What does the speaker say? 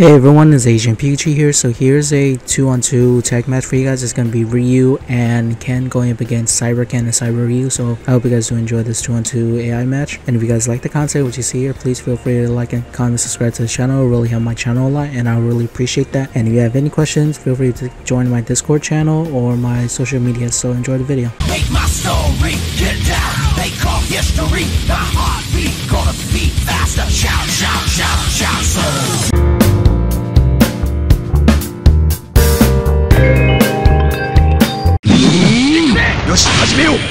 Hey everyone, it's Asian Pikachu here. So here's a 2 on 2 tag match for you guys. It's gonna be Ryu and Ken going up against Cyber Ken and Cyber Ryu. So I hope you guys do enjoy this 2 on 2 AI match. And if you guys like the content, which you see here, please feel free to like and comment, subscribe to the channel. It really help my channel a lot and I really appreciate that. And if you have any questions, feel free to join my Discord channel or my social media. So enjoy the video. Make my story, get down, history. My heartbeat gonna beat faster. Shout, shout, shout, shout. meu!